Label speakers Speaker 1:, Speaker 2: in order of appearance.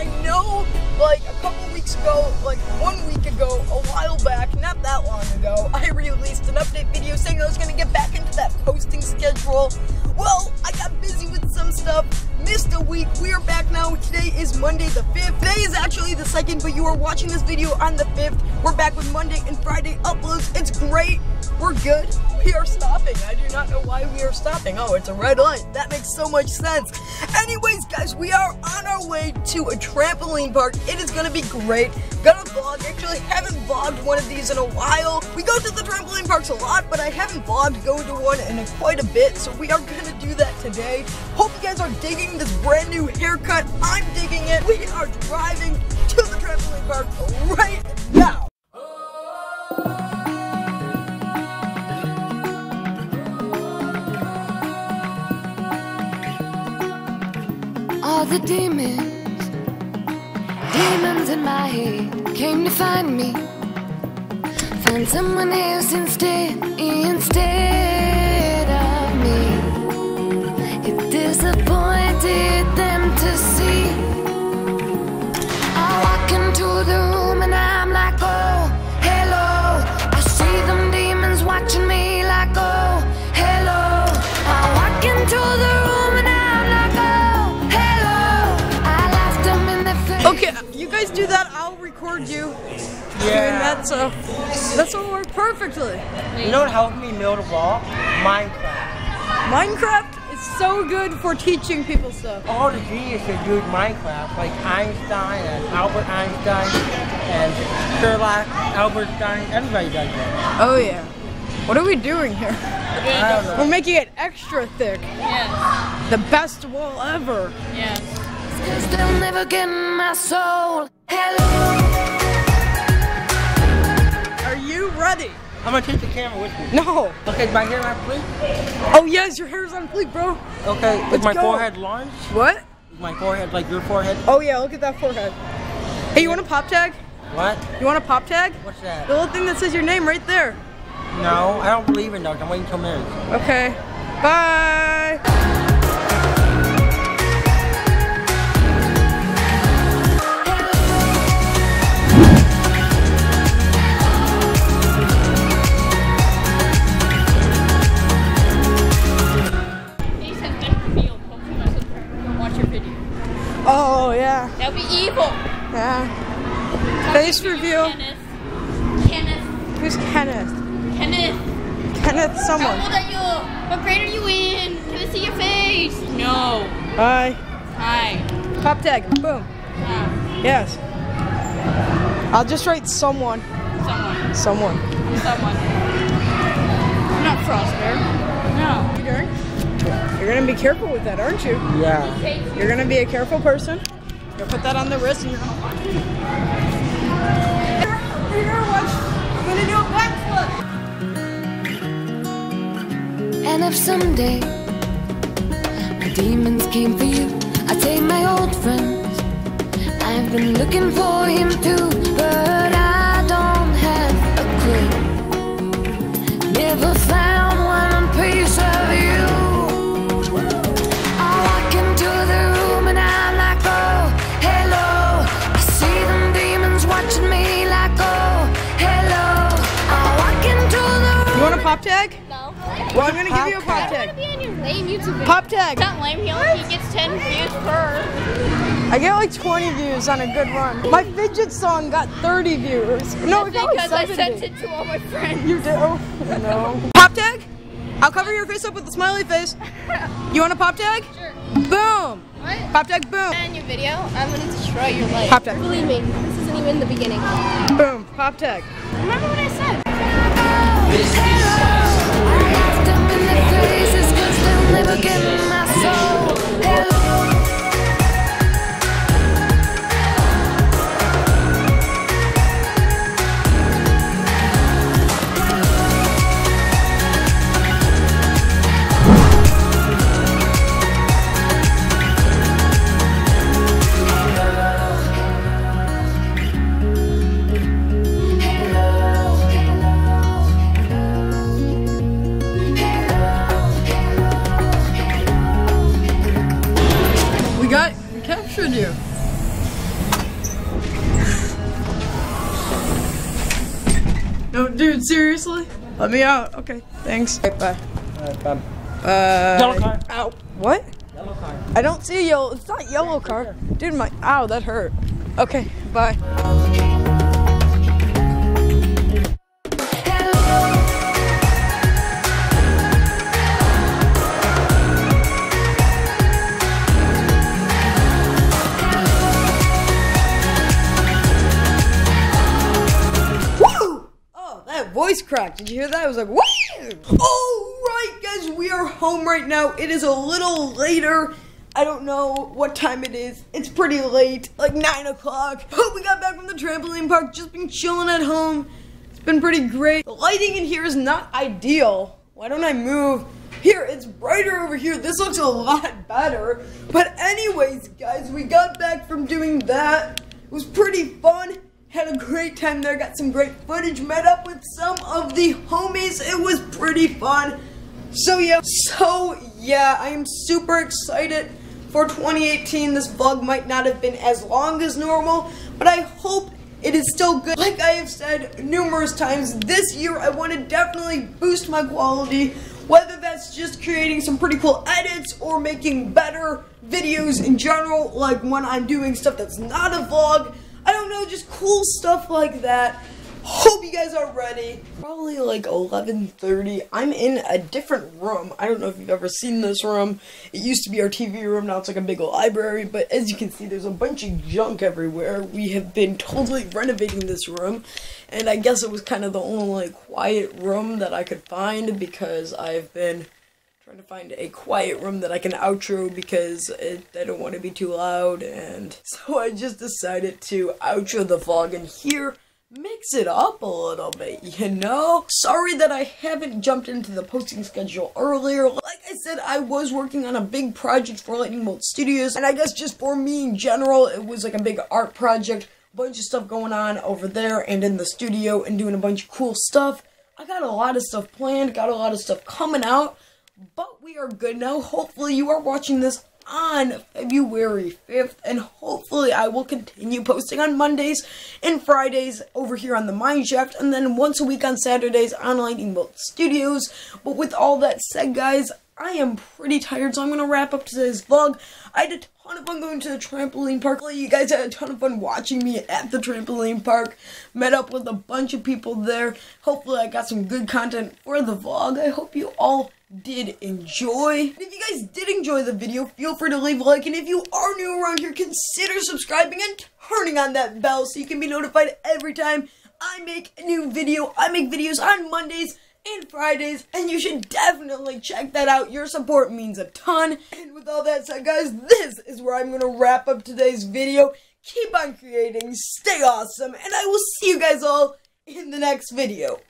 Speaker 1: I know, like, a couple weeks ago, like one week ago, a while back, not that long ago, I released an update video saying I was to get back into that posting schedule. Well, I got busy with some stuff, missed a week. We are back now. Today is Monday the 5th. Today is actually the 2nd, but you are watching this video on the 5th. We're back with Monday and Friday uploads. It's great. We're good. We are stopping. I do not know why we are stopping. Oh, it's a red light. That makes so much sense. Anyways, guys, we are on our way to a trampoline park. It is going to be great. Gonna vlog. Actually, haven't vlogged one of these in a while. We go to the trampoline parks a lot, but I haven't vlogged going to one in quite a bit, so we are going to do that today. Hope you guys are digging this brand new haircut. I'm digging it. We are driving to the trampoline park right now.
Speaker 2: All the demons, demons in my head came to find me. Find someone else instead, instead
Speaker 1: guys do that. I'll record you. Doing that, so that's uh, will work perfectly.
Speaker 3: You know what helped me build a wall? Minecraft.
Speaker 1: Minecraft is so good for teaching people stuff.
Speaker 3: All the geniuses do Minecraft, like Einstein and Albert Einstein and Sherlock Albertstein. Everybody does that.
Speaker 1: Oh yeah. What are we doing here?
Speaker 3: I don't know.
Speaker 1: We're making it extra thick.
Speaker 4: Yes,
Speaker 1: The best wall ever.
Speaker 4: yes.
Speaker 2: Cause they'll never get my soul. Hello.
Speaker 1: Are you ready?
Speaker 3: I'm gonna take the camera with me.
Speaker 1: No.
Speaker 3: Okay, is my hair on fleek?
Speaker 1: Oh yes, your hair's on fleek, bro.
Speaker 3: Okay, is
Speaker 1: Let's
Speaker 3: my
Speaker 1: go.
Speaker 3: forehead large?
Speaker 1: What?
Speaker 3: Is my forehead like your forehead?
Speaker 1: Oh yeah, look at that forehead. Hey, you want a pop tag?
Speaker 3: What?
Speaker 1: You want a pop tag?
Speaker 3: What's that?
Speaker 1: The little thing that says your name right there.
Speaker 3: No, I don't believe in those. I'm waiting till marriage.
Speaker 1: Okay. Bye. Yeah.
Speaker 4: That'll be evil.
Speaker 1: Yeah. Face reveal.
Speaker 4: Kenneth. Kenneth.
Speaker 1: Who's Kenneth?
Speaker 4: Kenneth.
Speaker 1: Kenneth
Speaker 4: How
Speaker 1: someone.
Speaker 4: old are you? What grade are you in? Can I see your face? No.
Speaker 1: Hi.
Speaker 4: Hi.
Speaker 1: Pop tag. Boom. Yes. I'll just write someone.
Speaker 4: someone.
Speaker 1: Someone.
Speaker 4: Someone. I'm not Frostbear. No.
Speaker 1: You doing? You're gonna be careful with that, aren't you?
Speaker 3: Yeah.
Speaker 1: You're gonna be a careful person. You're put that on the wrist and you're gonna watch. You're gonna watch. I'm gonna do a backflip.
Speaker 2: And if someday the demons came for you, I'd take my old friends. I've been looking for him too, but I don't have a clue. Never
Speaker 1: pop tag?
Speaker 4: No.
Speaker 1: Well, I'm gonna give you a pop tag.
Speaker 4: I want to be on your lame YouTube video.
Speaker 1: Pop tag.
Speaker 4: Not lame. He only gets 10 views per.
Speaker 1: I get like 20 views on a good run. My fidget song got 30 views. No, it got like
Speaker 4: because I sent it to all my friends.
Speaker 1: You do? No. Pop tag? I'll cover your face up with a smiley face. You want a pop tag?
Speaker 4: Sure.
Speaker 1: Boom.
Speaker 4: What?
Speaker 1: Pop tag, boom.
Speaker 4: And your video, I'm gonna destroy your life.
Speaker 1: Pop tag.
Speaker 4: Believe me, this isn't even the beginning.
Speaker 1: Boom. Pop tag.
Speaker 4: Remember what I said?
Speaker 2: I laughed them in their faces 'cause they'll never get my soul.
Speaker 1: Seriously? Let me out. Okay, thanks. Right, bye.
Speaker 3: Alright, bye.
Speaker 1: Uh,
Speaker 3: Yellow car.
Speaker 1: Ow. What?
Speaker 3: Yellow car.
Speaker 1: I don't see a yellow. It's not yellow car. Dude, my. Ow, that hurt. Okay, bye. Woo! Voice cracked. Did you hear that? I was like, woo! Alright, guys, we are home right now. It is a little later. I don't know what time it is. It's pretty late, like 9 o'clock. But we got back from the trampoline park, just been chilling at home. It's been pretty great. The lighting in here is not ideal. Why don't I move? Here, it's brighter over here. This looks a lot better. But anyways, guys, we got back from doing that. It was pretty fun. Had a great time there. Got some great footage. Met up with some of the homies. It was pretty fun. So yeah, so yeah, I am super excited for 2018. This vlog might not have been as long as normal, but I hope it is still good. Like I have said numerous times, this year I want to definitely boost my quality, whether that's just creating some pretty cool edits or making better videos in general, like when I'm doing stuff that's not a vlog. I don't know, just cool stuff like that. Hope you guys are ready. Probably like 11:30. I'm in a different room. I don't know if you've ever seen this room. It used to be our TV room. Now it's like a big library. But as you can see, there's a bunch of junk everywhere. We have been totally renovating this room, and I guess it was kind of the only like, quiet room that I could find because I've been trying to find a quiet room that I can outro because it, I don't want to be too loud, and so I just decided to outro the vlog in here. Mix it up a little bit, you know? Sorry that I haven't jumped into the posting schedule earlier. Like I said, I was working on a big project for Lightning Bolt Studios, and I guess just for me in general, it was like a big art project. Bunch of stuff going on over there and in the studio, and doing a bunch of cool stuff. I got a lot of stuff planned, got a lot of stuff coming out. But we are good now. Hopefully, you are watching this on February 5th, and hopefully, I will continue posting on Mondays and Fridays over here on the Mineshaft, and then once a week on Saturdays on Lightning Bolt Studios. But with all that said, guys, I am pretty tired, so I'm gonna wrap up today's vlog. I had a ton of fun going to the trampoline park. You guys had a ton of fun watching me at the trampoline park. Met up with a bunch of people there. Hopefully, I got some good content for the vlog. I hope you all did enjoy. If you guys did enjoy the video, feel free to leave a like. And if you are new around here, consider subscribing and turning on that bell so you can be notified every time I make a new video. I make videos on Mondays and Fridays, and you should definitely check that out. Your support means a ton. And with all that said, guys, this is where I'm gonna wrap up today's video. Keep on creating, stay awesome, and I will see you guys all in the next video.